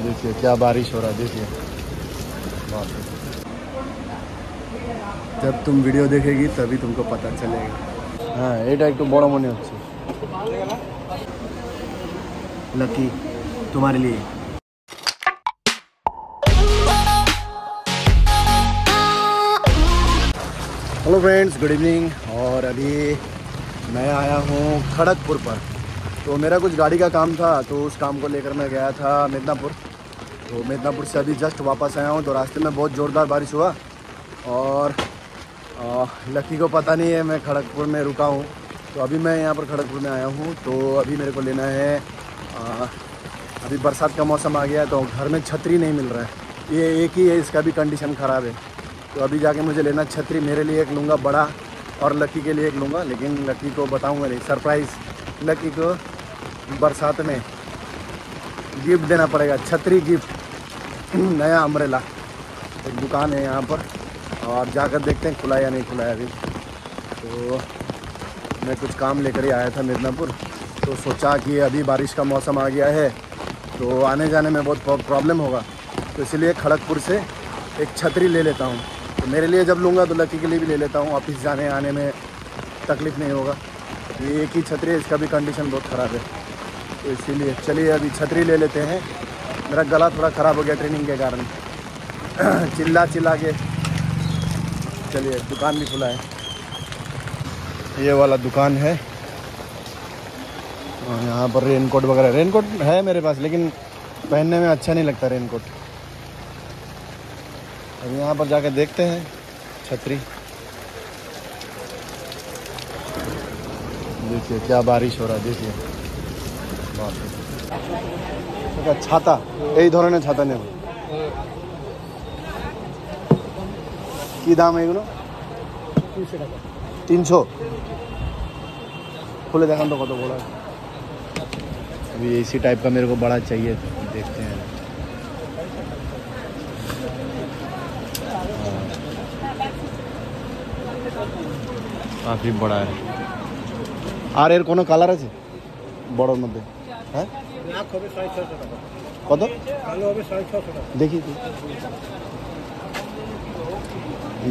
देखिए क्या बारिश हो रहा है देखिए बाप रे। जब तुम वीडियो देखेगी तभी तुमको पता चलेगा হ্যাঁ এটা একটু বড় মনে হচ্ছে लकी तुम्हारे लिए हेलो फ्रेंड्स गुड इवनिंग और अभी मैं आया हूँ खड़गपुर पर तो मेरा कुछ गाड़ी का काम था तो उस काम को लेकर मैं गया था मिदनापुर तो मिदनापुर से अभी जस्ट वापस आया हूँ तो रास्ते में बहुत ज़ोरदार बारिश हुआ। और लकी को पता नहीं है मैं खड़गपुर में रुका हूँ। तो अभी मैं यहाँ पर खड़गपुर में आया हूँ तो अभी मेरे को लेना है आ, अभी बरसात का मौसम आ गया है तो घर में छतरी नहीं मिल रहा है। ये एक ही है इसका भी कंडीशन ख़राब है। तो अभी जाके मुझे लेना छतरी मेरे लिए एक लूँगा बड़ा और लकी के लिए एक लूँगा। लेकिन लकी को बताऊँगा नहीं सरप्राइज़ लकी को बरसात में गिफ्ट देना पड़ेगा छतरी गिफ्ट नया अम्ब्रेला एक दुकान है यहाँ पर। और जाकर देखते हैं खुला या नहीं खुला है अभी। तो मैं कुछ काम लेकर ही आया था मिदनापुर। तो सोचा कि अभी बारिश का मौसम आ गया है तो आने जाने में बहुत प्रॉब्लम होगा। तो इसलिए खड़गपुर से एक छतरी ले लेता हूँ। तो मेरे लिए जब लूँगा तो लकी के लिए भी ले लेता हूँ। ऑफ़िस जाने आने में तकलीफ़ नहीं होगा। ये एक ही छतरी है, इसका भी कंडीशन बहुत ख़राब है। तो इसीलिए चलिए अभी छतरी ले लेते हैं। मेरा गला थोड़ा ख़राब हो गया ट्रेनिंग के कारण। चिल्ला चिल्ला के। चलिए, दुकान भी खुला है। ये वाला दुकान है। और यहाँ पर रेनकोट वगैरह। रेनकोट है मेरे पास, लेकिन पहनने में अच्छा नहीं लगता रेनकोट। अब यहाँ पर जाके देखते हैं, छतरी। देखिए, क्या बारिश हो रहा है, देखिए। এটা ছাতা এই ধরনের ছাতা নেব কি দাম এগুলো তিনশো खुले देखान तो कत बड़ा है अभी इसी टाइप का मेरे को बड़ा चाहिए देखते हैं কাফি বড় है আর এর কোনো কালার আছে বড়র মধ্যে হ্যাঁ কত देखिए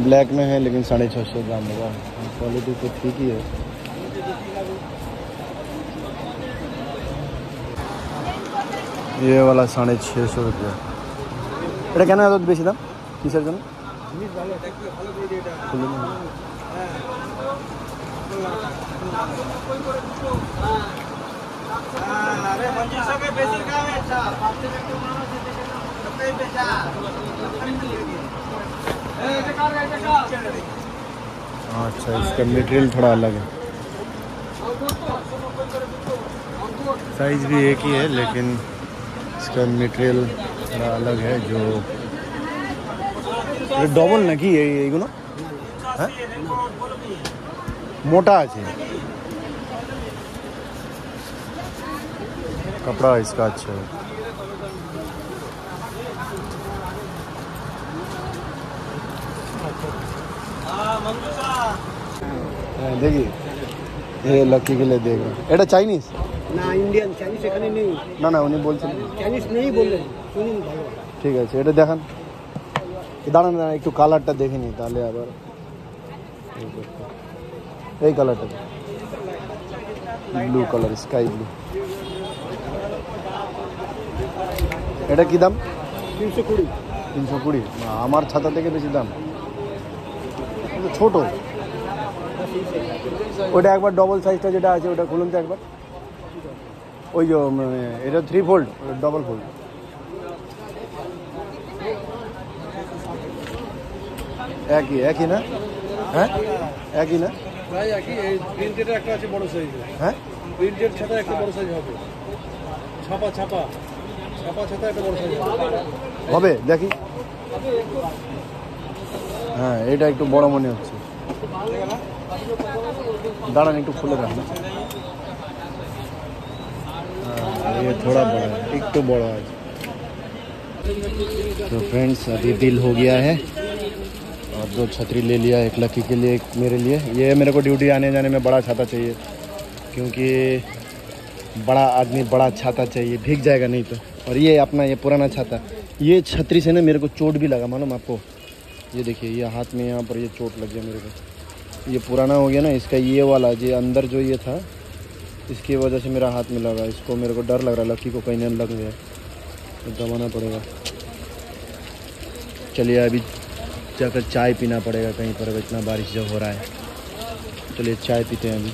ब्लैक में है लेकिन साढ़े छः सौ ग्राम होगा क्वालिटी तो ठीक ही है ये वाला साढ़े छः सौ रुपया এটা কেন এত বেশি দাম কিসের জন্য খুলে নিন। अच्छा इसका मटेरियल थोड़ा अलग है। साइज़ भी एक ही है, लेकिन इसका मटेरियल थोड़ा अलग है, जो डबल नकी है, ये ना हाँ? मोटा है। कपड़ा इसका अच्छा है হ্যাঁ, দেখি এ লক্ষ্মী গেলে দেখবে এটা চাইনিজ না ইন্ডিয়ান চাইনিজ এখানে নেই না না উনি বলছেন চাইনিজ নেই বললেন শুনুন ভালো ঠিক আছে এটা দেখান এ দাঁড়ান দাঁড়ান একটু কালারটা দেখে নিই তাহলে আবার এই করতে। এই কালারটা ব্লু কালার স্কাই ব্লু এটা কি দাম? তিনশো কুড়ি। তিনশো কুড়ি। আমার ছাতা থেকে বেশি দাম। ছোট। ওটা একবার ডবল সাইজটা যেটা আছে ওটা খুলুন তো একবার। ওই যে এটা থ্রি ফোল্ড ডবল ফোল্ড একই একই না? হ্যাঁ? একই না? একই এই একটা আছে বড় সাইজ হ্যাঁ? ছাতা একটা বড় সাইজ হবে। ছাপা ছাপা। হবে হবে দেখি হ্যাঁ এটা একটু বড় মনে হচ্ছে দাঁড়ান একটু খুলে রাখুন हाँ, ये थोड़ा बड़ा है एक तो बड़ा है तो फ्रेंड्स अभी बिल हो गया है और दो छतरी ले लिया एक लकी के लिए एक मेरे लिए ये मेरे को ड्यूटी आने जाने में बड़ा छाता चाहिए क्योंकि बड़ा आदमी बड़ा छाता चाहिए भीग जाएगा नहीं तो और ये अपना ये पुराना छाता ये छतरी से ना मेरे को चोट भी लगा, मालूम आपको? ये देखिए, ये हाथ में यहाँ पर ये चोट लग गया मेरे को। ये पुराना हो गया ना, इसका ये वाला, ये अंदर जो ये था, इसकी वजह से मेरा हाथ में लगा। इसको मेरे को डर लग रहा है लकी को कहीं ना लग गया। तो दबाना पड़ेगा। चलिए, अभी जाकर चाय पीना पड़ेगा कहीं पर इतना बारिश जब हो रहा है। चलिए, चाय पीते हैं अभी।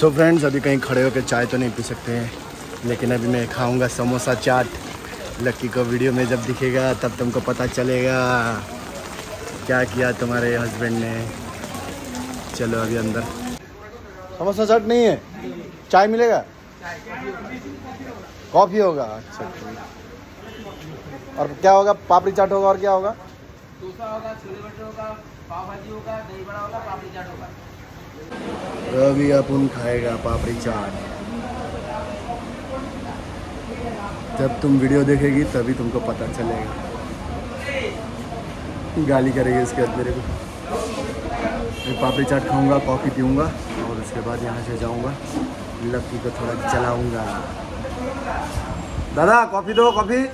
सो so फ्रेंड्स अभी कहीं खड़े होकर चाय तो नहीं पी सकते हैं। लेकिन अभी मैं खाऊँगा समोसा चाट। लक्की को वीडियो में जब दिखेगा तब तुमको पता चलेगा क्या किया तुम्हारे हस्बैंड ने। चलो अभी अंदर। समोसा चाट नहीं है? चाय मिलेगा? कॉफ़ी होगा अच्छा ठीक। और क्या होगा? पापड़ी चाट होगा और क्या होगा? डोसा होगा छोले भटूरे होगा पाव भाजी दही बड़ा पापड़ी चाट होगा। रवि अपन खाएगा पापड़ी चाट। जब तुम वीडियो देखेगी, तभी तुमको पता चलेगा। गाली करेगी इसके बाद मेरे को। मैं पापड़ी चाट खाऊँगा, कॉफ़ी पीऊँगा, और उसके बाद यहाँ से जाऊँगा। लक्की को थोड़ा चलाऊँगा। दादा, कॉफ़ी दो, कॉफ़ी।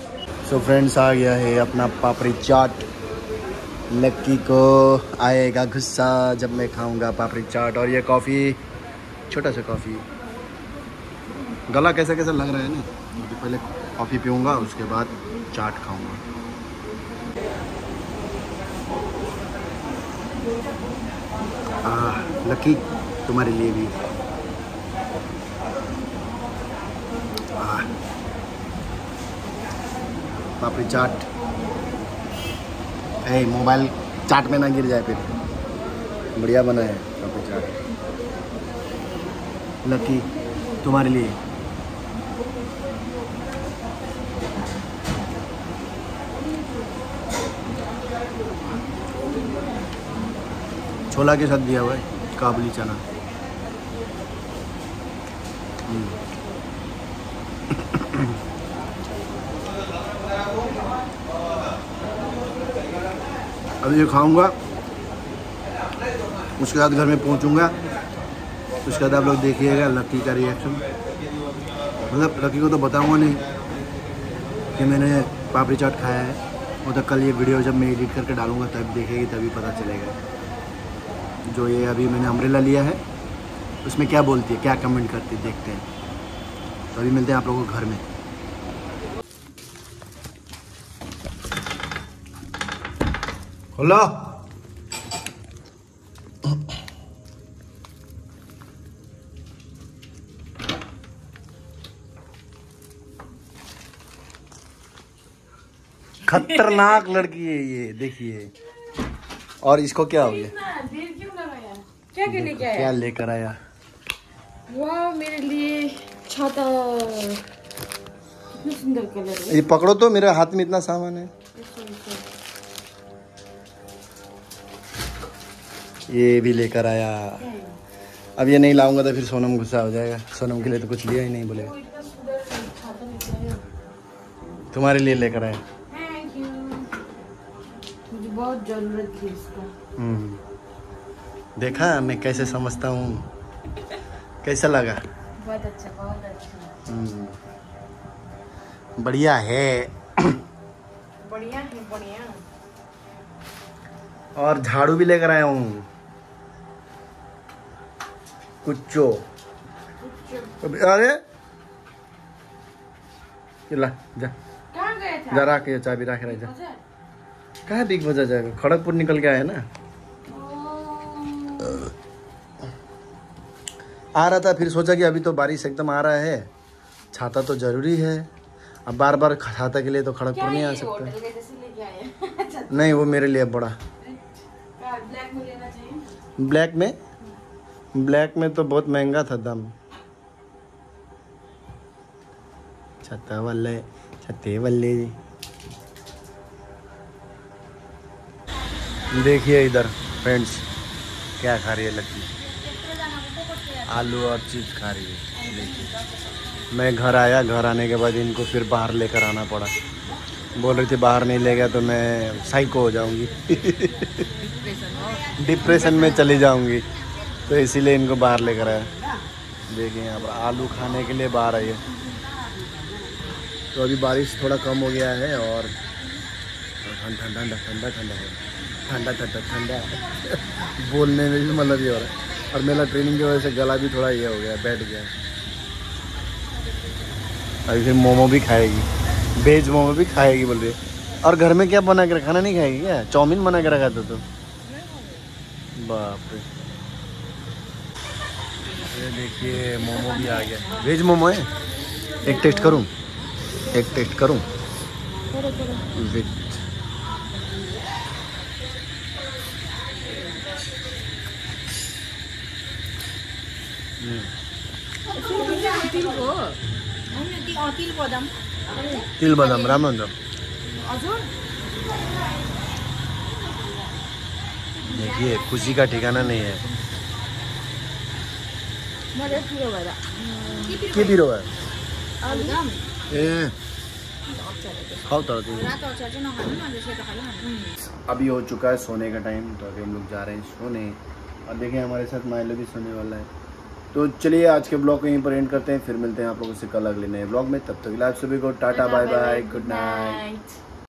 सो फ्रेंड्स आ गया है अपना पापड़ी चाट। लक्की को आएगा गुस्सा जब मैं खाऊँगा पापड़ी चाट, और ये कॉफ़ी, छोटा सा कॉफ़ी। गला कैसा कैसा लग रहा है ना? अभी पहले कॉफ़ी पीऊँगा, उसके बाद चाट खाऊँगा। लकी, तुम्हारे लिए भी। पापड़ी चाट। ए, मोबाइल चाट में ना गिर जाए फिर। बढ़िया बना है पापड़ी चाट। लकी, तुम्हारे लिए। छोला के साथ दिया हुआ है, काबुली चना। हम्म। अभी ये खाऊँगा, उसके बाद घर में पहुंचूँगा, उसके बाद आप लोग देखिएगा लकी का रिएक्शन मतलब लकी को तो बताऊँगा नहीं कि मैंने पापड़ी चाट खाया है, वो तो कल ये वीडियो जब मैं एडिट करके डालूँगा, तब देखेगी, तभी पता चलेगा। जो ये अभी मैंने अम्ब्रेला लिया है, उसमें क्या बोलती है, क्या कमेंट करती है, देखते हैं। तो अभी मिलते हैं आप लोगों को घर में। खोलो खतरनाक लड़की है ये, देखिए। और इसको क्या हो गया? क्यों लगाया क्या क्या लेकर आया? वाह मेरे लिए छाता। कितना सुंदर कलर है। ये पकड़ो तो मेरे हाथ में इतना सामान है। ये भी लेकर आया। अब ये नहीं लाऊँगा तो फिर सोनम गुस्सा हो जाएगा। सोनम के लिए तो कुछ लिया ही नहीं बोलेगा तुम्हारे लिए लेकर आया। थैंक यू मुझे बहुत ज़रूरत थी इसका। हम्म। देखा मैं कैसे समझता हूँ। कैसा लगा? बहुत अच्छा बहुत अच्छा। हम्म। बढ़िया है। बढ़िया है बढ़िया। और झाड़ू भी लेकर आया हूँ। कुच्चो। अरे! ला जा। कहाँ गए थे? जा रख ये चाबी रख रहा जा? कहाँ बिग बाज़ार जाएगा? खड़गपुर निकल के आया ना। आ रहा था फिर सोचा कि अभी तो बारिश एकदम आ रहा है। छाता तो ज़रूरी है। अब बार बार छाता के लिए तो खड़गपुर नहीं आ सकता। अच्छा। नहीं वो मेरे लिए बड़ा। ब्लैक में ब्लैक में? ब्लैक में तो बहुत महँगा था दाम। छत्ता वाले छत्ते वाले। देखिए इधर फ्रेंड्स क्या खा रही है लड़की। आलू और चिप्स खा रही है। देखिए मैं घर आया, घर आने के बाद इनको फिर बाहर लेकर आना पड़ा। बोल रही थी, बाहर नहीं ले गया तो मैं साइको हो जाऊँगी। डिप्रेशन में चली जाऊँगी। तो इसीलिए इनको बाहर लेकर आया। देखिए यहाँ पर आलू खाने के लिए बाहर आई है। तो अभी बारिश थोड़ा कम हो गया है और ठंडा ठंडा ठंडा ठंडा ठंडा ठंडा ठंडा। बोलने में भी मतलब ये हो रहा है। और मेरा ट्रेनिंग की वजह से गला भी थोड़ा ये हो गया बैठ गया। अभी फिर मोमो भी खाएगी। वेज मोमो भी खाएगी बोल रही और घर में क्या बना के खाना नहीं खाएगी क्या? चाउमीन बना के रखा था तो? बाप रे। ये देखिए मोमो भी आ गया। वेज मोमो है? एक टेस्ट करूँ? एक टेस्ट करूँ? विथ तिल बदाम राम्रो हुन्छ। देखिए खुशी का ठिकाना नहीं है। के पिरो भयो? ए। खाओ अभी हो चुका है सोने का टाइम तो अभी हम लोग जा रहे हैं सोने। और देखें हमारे साथ माइलो भी सोने वाला है। तो चलिए आज के ब्लॉग को यहीं पर एंड करते हैं फिर मिलते हैं आप लोगों से कल अगले नए ब्लॉग में। तब तक तो आप सभी को tata bye bye good night